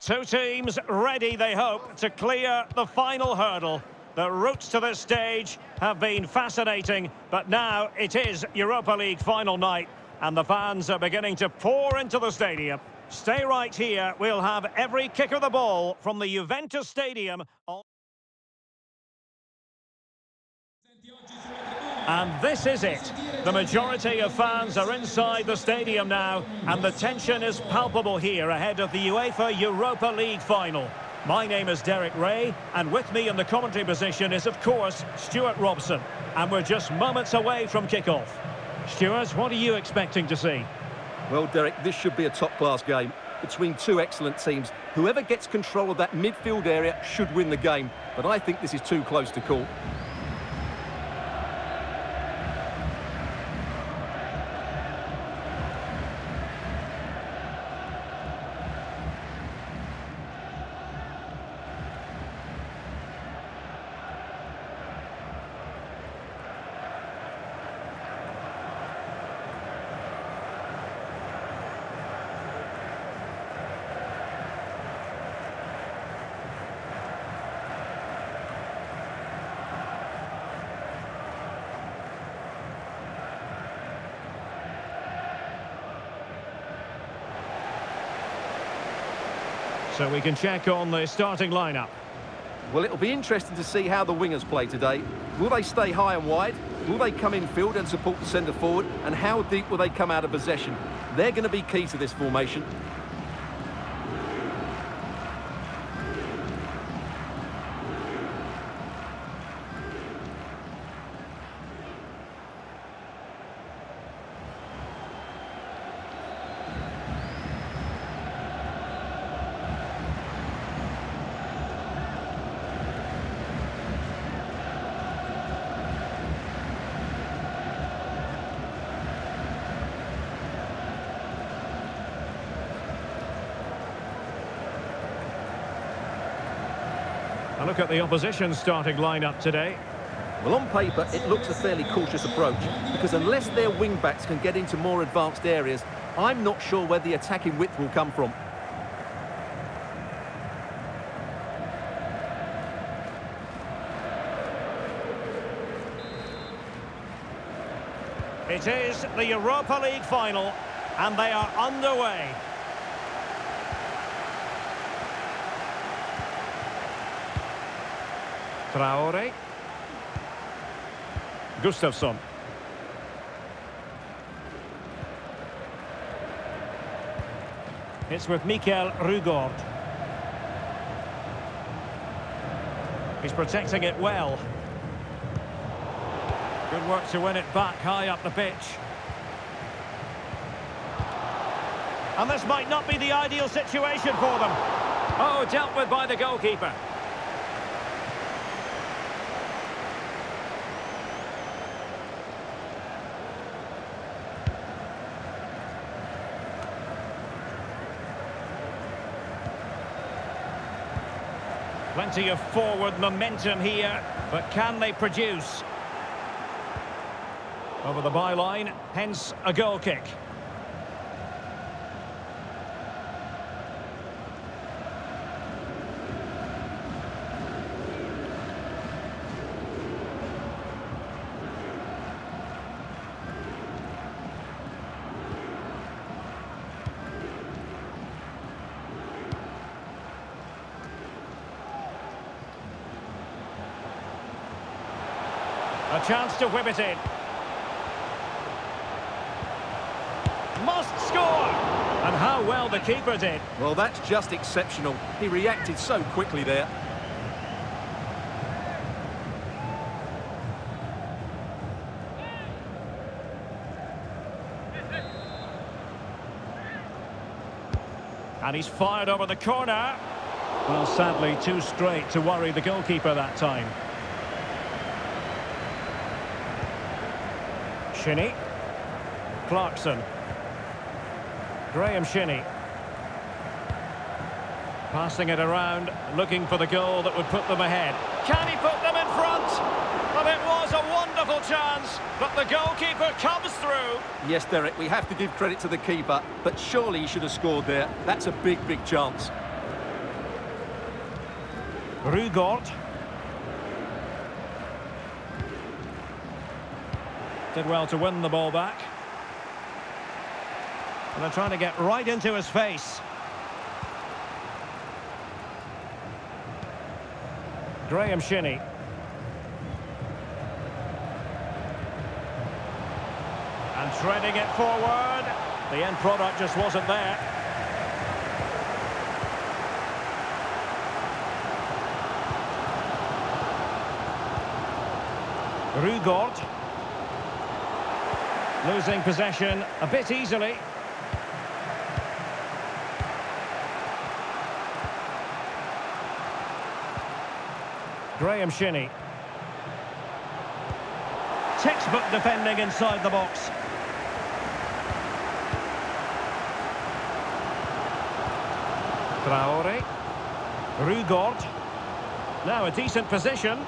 Two teams ready, they hope, to clear the final hurdle. The routes to this stage have been fascinating, but now it is Europa League final night, and the fans are beginning to pour into the stadium. Stay right here, we'll have every kick of the ball from the Juventus Stadium. On And this is it. The majority of fans are inside the stadium now, and the tension is palpable here ahead of the UEFA Europa League final. My name is Derek Rae, and with me in the commentary position is, of course, Stuart Robson. And we're just moments away from kickoff. Stuart, what are you expecting to see? Well, Derek, this should be a top-class game between two excellent teams. Whoever gets control of that midfield area should win the game, but I think this is too close to call. So we can check on the starting lineup. Well, it'll be interesting to see how the wingers play today. Will they stay high and wide? Will they come in field and support the centre forward? And how deep will they come out of possession? They're going to be key to this formation. A look at the opposition starting lineup today. Well, on paper, it looks a fairly cautious approach because unless their wing-backs can get into more advanced areas, I'm not sure where the attacking width will come from. It is the Europa League final, and they are underway. Traore. Gustafsson. It's with Mikael Rygaard. He's protecting it well. Good work to win it back high up the pitch. And this might not be the ideal situation for them. Oh, dealt with by the goalkeeper. Plenty of forward momentum here, but can they produce? Over the byline, hence a goal kick. A chance to whip it in. Must score! And how well the keeper did. Well, that's just exceptional. He reacted so quickly there. And he's fired over the corner. Well, sadly, too straight to worry the goalkeeper that time. Shinnie. Clarkson. Graham Shinnie. Passing it around, looking for the goal that would put them ahead. Can he put them in front? But it was a wonderful chance, but the goalkeeper comes through. Yes, Derek, we have to give credit to the keeper, but surely he should have scored there. That's a big, big chance. Rugort. Did well to win the ball back. And they're trying to get right into his face. Graham Shinnie. And threading it forward. The end product just wasn't there. Rugort. Losing possession a bit easily. Graham Shinnie. Textbook defending inside the box. Traore. Rugort. Now a decent position.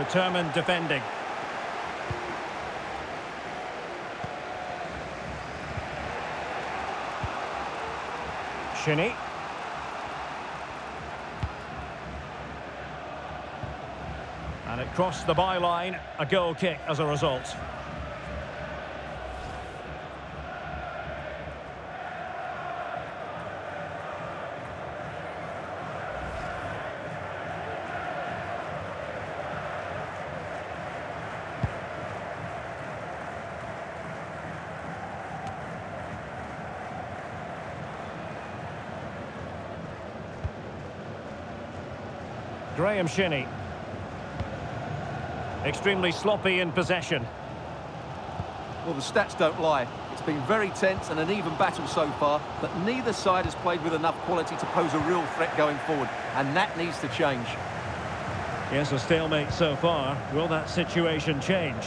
Determined defending. Shinnie. And it crossed the byline, a goal kick as a result. Graham Shinnie. Extremely sloppy in possession. Well, the stats don't lie. It's been very tense and an even battle so far, but neither side has played with enough quality to pose a real threat going forward, and that needs to change. Yes, a stalemate so far. Will that situation change?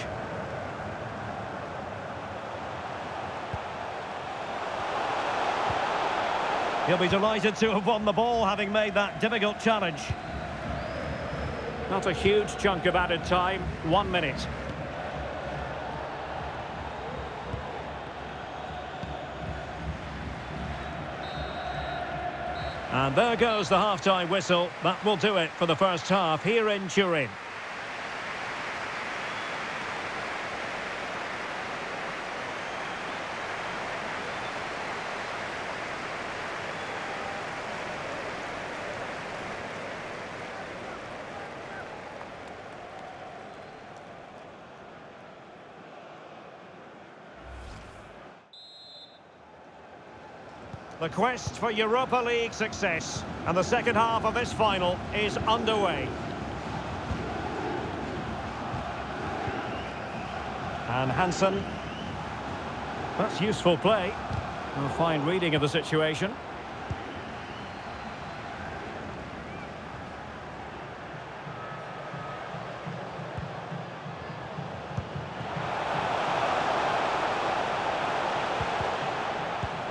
He'll be delighted to have won the ball, having made that difficult challenge. Not a huge chunk of added time, one minute. And there goes the half-time whistle. That will do it for the first half here in Turin. The quest for Europa League success and the second half of this final is underway. And Hansen. That's useful play. A fine reading of the situation.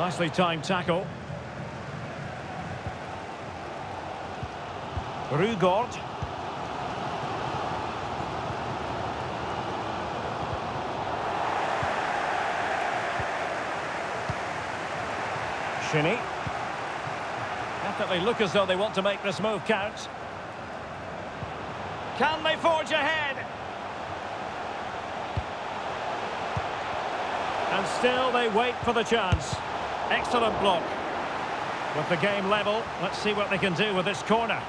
Nicely timed tackle. Rugort. Shinnie. Definitely look as though they want to make this move count. Can they forge ahead? And still they wait for the chance. Excellent block. With the game level, let's see what they can do with this corner.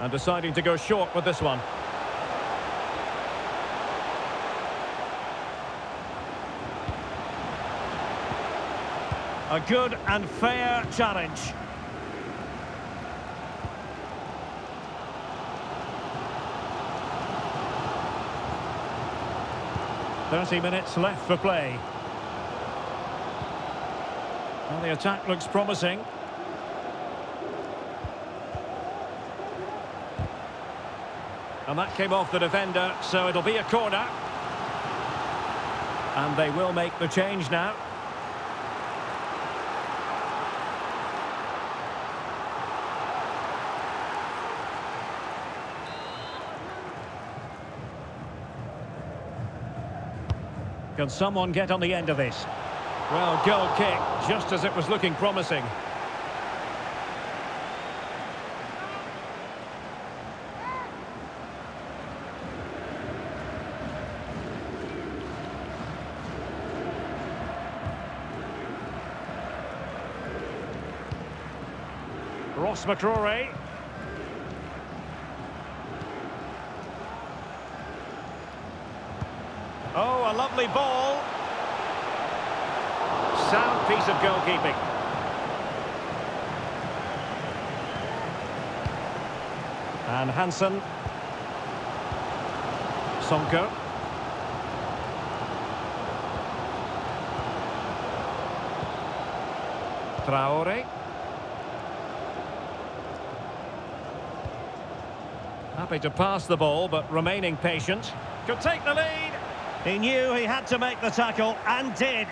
And deciding to go short with this one. A good and fair challenge. Thirty minutes left for play. Well, the attack looks promising. And that came off the defender, so it'll be a corner. And they will make the change now. Can someone get on the end of this? Well, goal kick, just as it was looking promising. Ross McCrorie. Oh, a lovely ball. Sound piece of goalkeeping. And Hansen. Sonko. Traore. Happy to pass the ball, but remaining patient. Could take the lead. He knew he had to make the tackle, and did.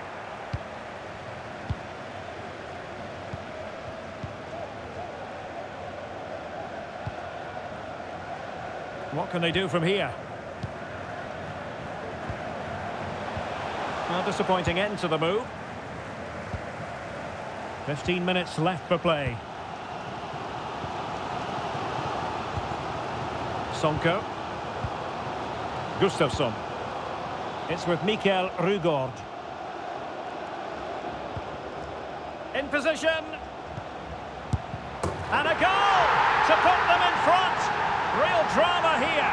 What can they do from here? A disappointing end to the move. 15 minutes left for play. Sonko. Gustafsson. It's with Mikael Rygaard. In position. And a goal to put them in front. Real drama here.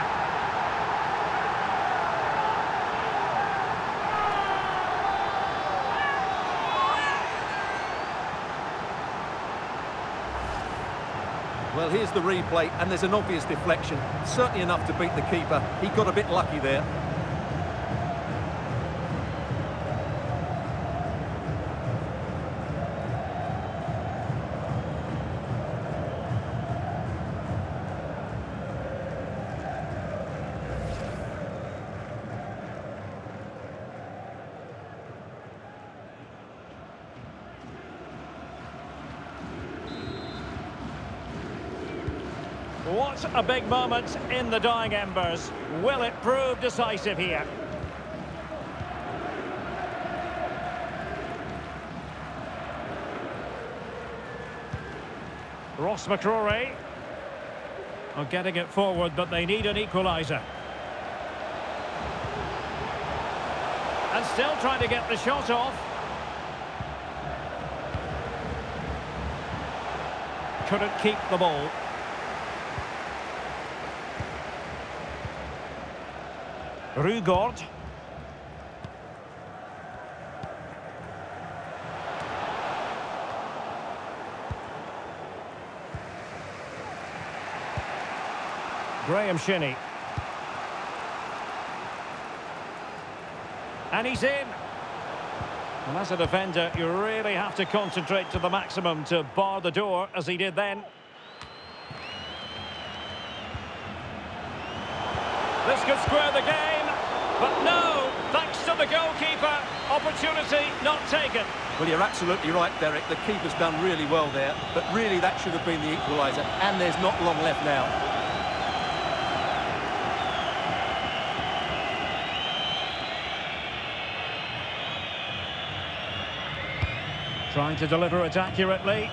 Well, here's the replay, and there's an obvious deflection. Certainly enough to beat the keeper. He got a bit lucky there. What a big moment in the dying embers. Will it prove decisive here? Ross McCrorie. Are getting it forward, but they need an equaliser. And still trying to get the shot off. Couldn't keep the ball. Rygaard. Graham Shinnie. And he's in. And as a defender, you really have to concentrate to the maximum to bar the door, as he did then. This could square the game, but no, thanks to the goalkeeper, opportunity not taken. Well, you're absolutely right, Derek. The keeper's done really well there, but really that should have been the equaliser, and there's not long left now. Trying to deliver it accurately.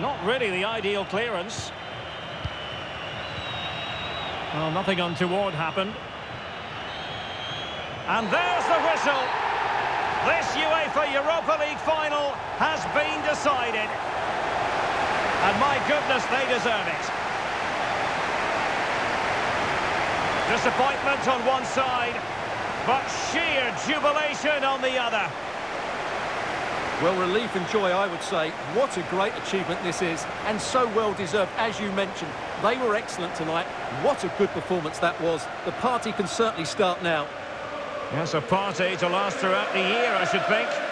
Not really the ideal clearance. Well, nothing untoward happened. And there's the whistle. This UEFA Europa League final has been decided. And my goodness, they deserve it. Disappointment on one side, but sheer jubilation on the other. Well, relief and joy, I would say. What a great achievement this is, and so well deserved, as you mentioned. They were excellent tonight. What a good performance that was. The party can certainly start now. Yes, a party to last throughout the year, I should think.